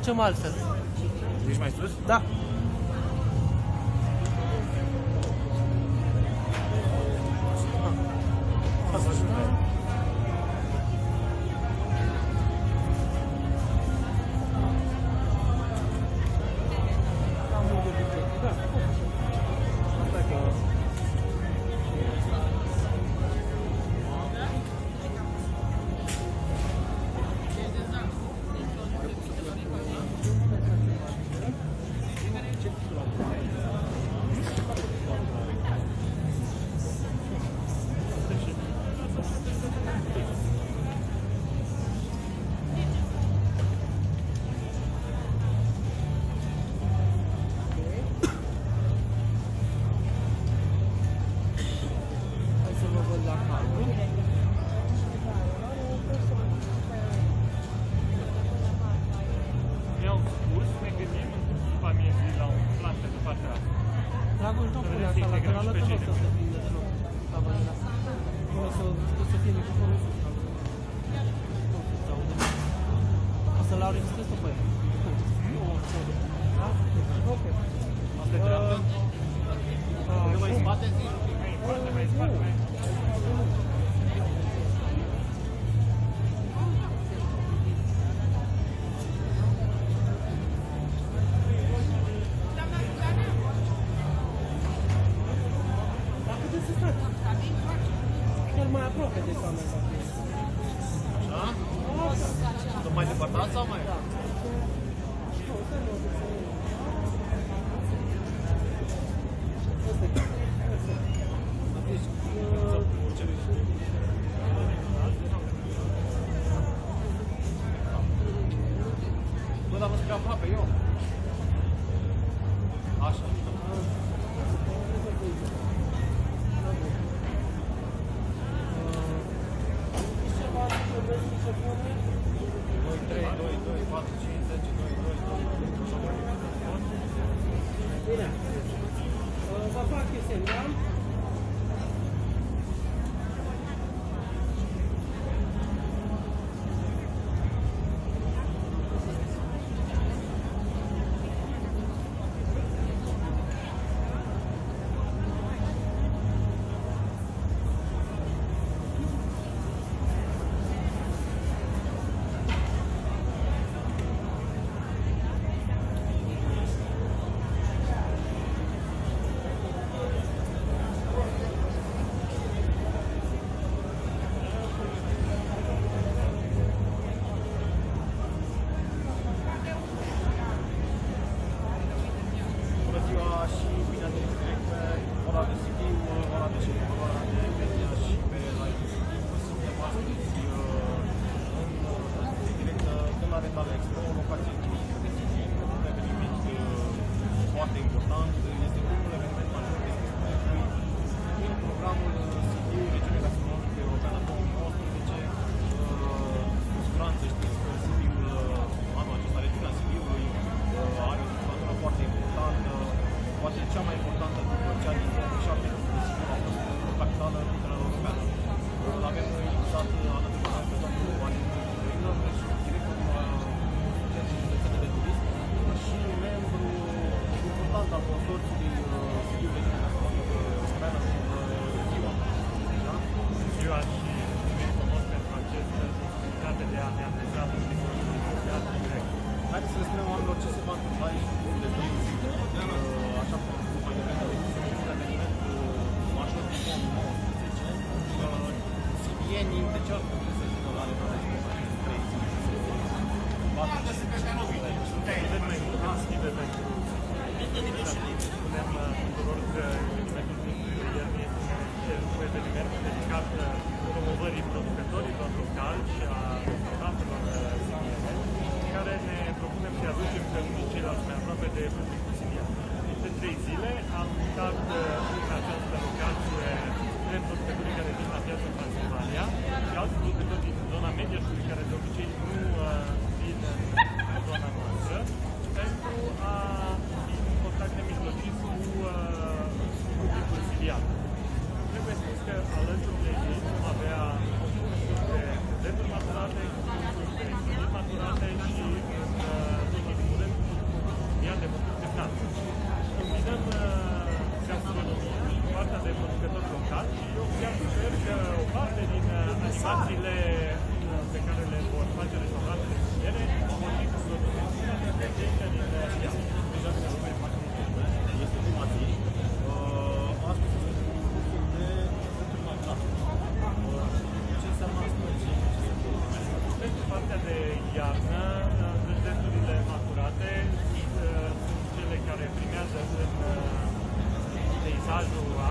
facem altfel. Ești mai sus? Da. Să de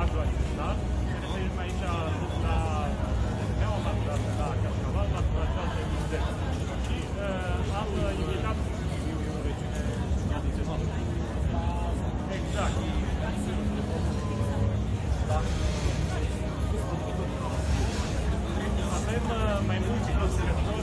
ajul acesta. Vedeți aici sunt la neaua maturată la Cascaval, maturată de Mizet. Și uh, am invitat... Exact. Da. Avem uh, mai mulți producători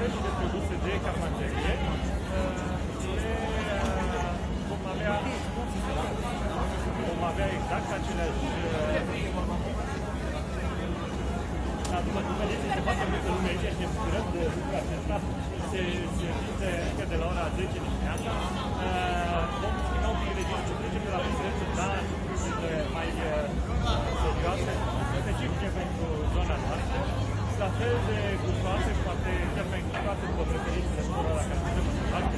felul de produse de carnagerie le uh, uh, vom avea, uh, vom avea exact aceleași dar după după ce se face multă lume aici și inspirăm de lucrul acesta, se simte încă de la ora 10 dimineața, vom schimba un pic de timp ce trecem de la prezență, dar mai serioase, specifice pentru zona noastră, la fel de gustoase cu de termen clarat după preferințele la care ajungem în alte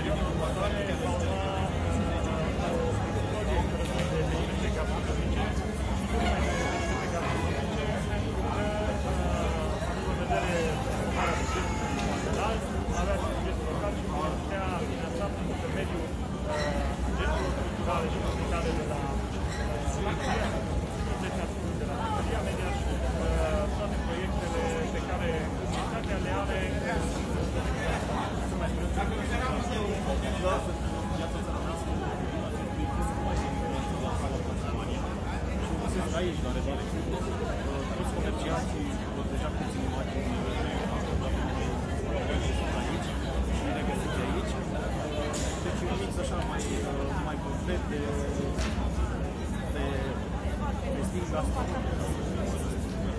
Thank you. aici, la Revale, toți comercianții vor deja puțin imagini aici și regăsite aici. Deci un mix așa mai, uh, mai complet de, de, de stil gastronomic.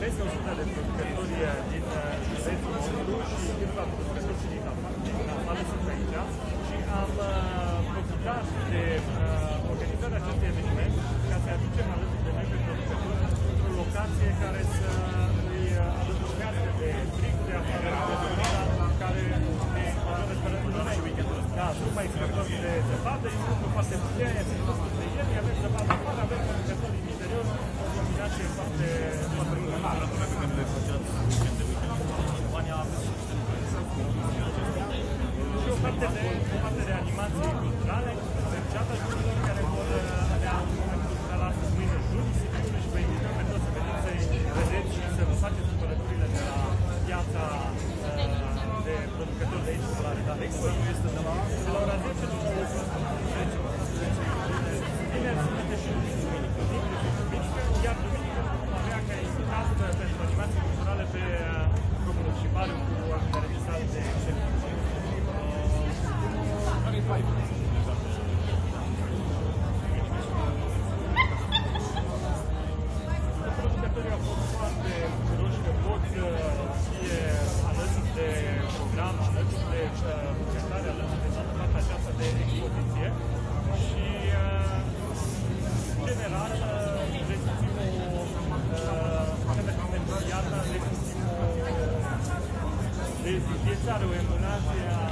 Peste 100 de producători din uh, județul Oulu și câțiva producători din afară sunt aici și am uh, profitat de organizarea acestui eveniment ca să aducem alături informație care să îi uh, aducă de Staru, emulacja.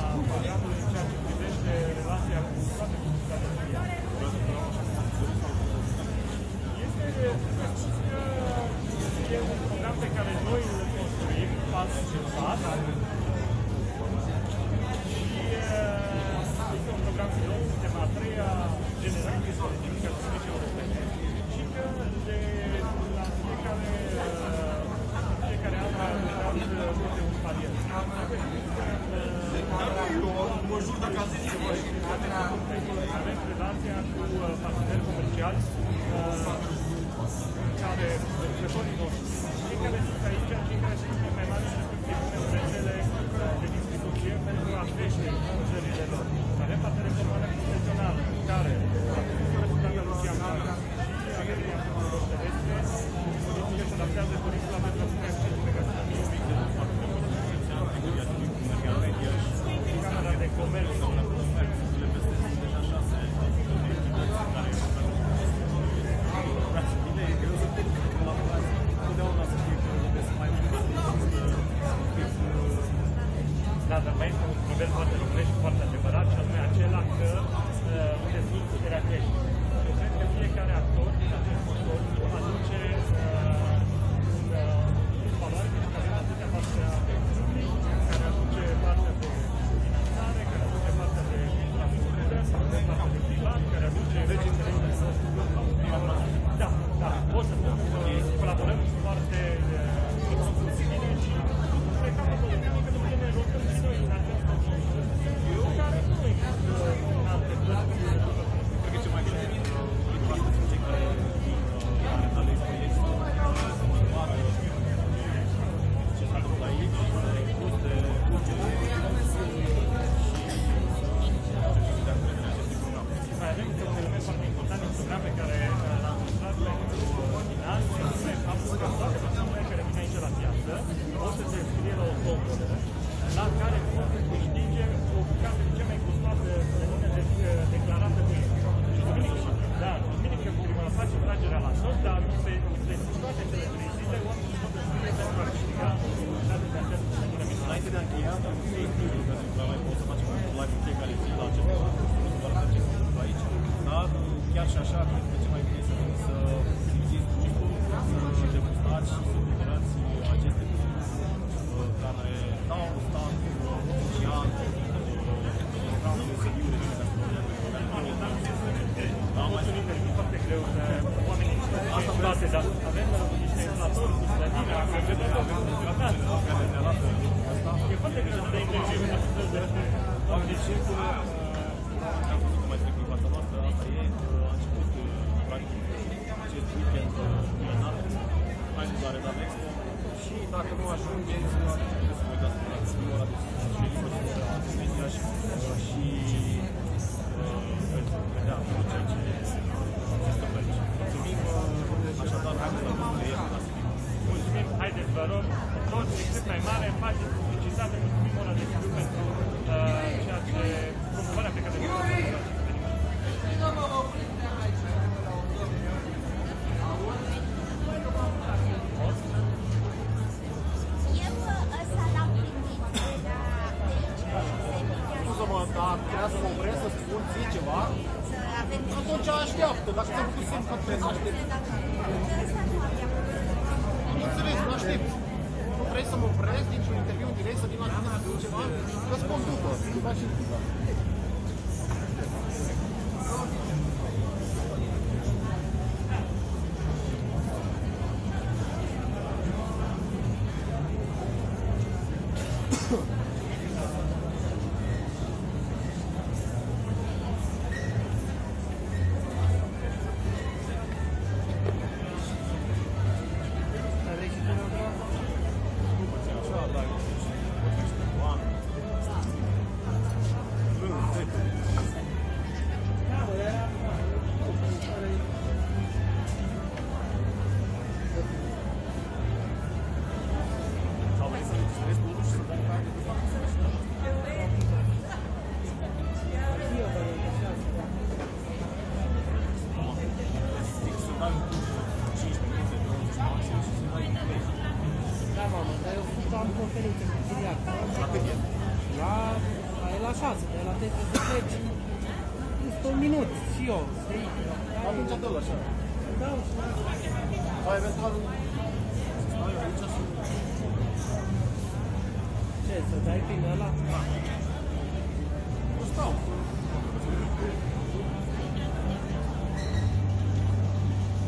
Asta vreau să zic. Da. Avem uh, niște inflatori cu slăbire, avem E foarte greu să interzim. Am decis cu... Uh, Am văzut cum ai trecut în fața noastră, asta e, uh, a început practic acest weekend plenar, mai mult la Redan Expo și dacă nu ajungeți, trebuie să vă uitați la ora de și liberă și media și pentru vedea tot ceea ce macie pójść i dai prin ăla? Nu stau.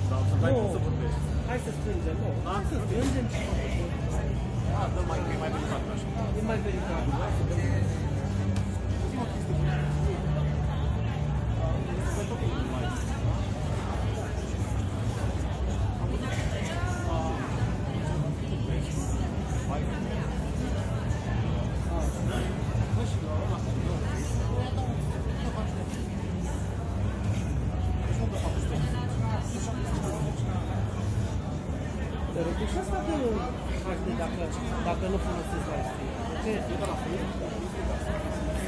Sau să dai Nu. cum să vorbești. Hai să strângem, nu. Hai să strângem și A, dă mai, că e mai delicat așa. e mai verificat. Dar deci asta de HD dacă, dacă nu folosesc live stream. Ce? E de la Facebook?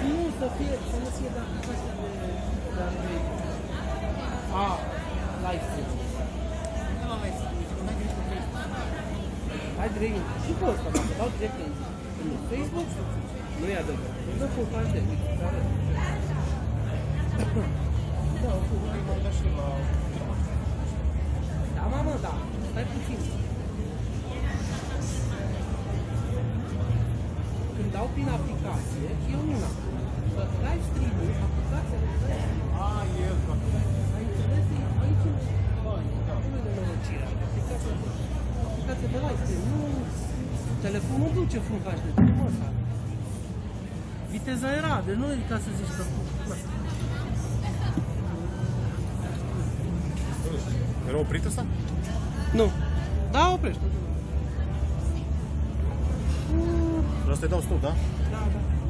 Nu, să fie, să nu fie dacă astea de, de Android. A, live stream. De la live stream, zic, n-ai grijă pe Facebook. Hai direct, și pe ăsta, dacă dau direct în, în Facebook, nu e adevărat. Îmi dă full HD, uite, îți arăt. Da, full. Îi mai dă și la... Da, mamă, da, stai puțin. Când dau prin aplicație, e una. Că live stream-ul, aplicația de live stream, A, e el, că... ai înțeles? E Aici nu nu e nenorocirea. Aplicația de, aplicația de live stream, nu... Telefonul duce full HD, nu ăsta. Viteza era, de nu e ca să zici că... Era oprit ăsta? Nu. Da, oprește. Vreau să te dau stop, da? Da, da.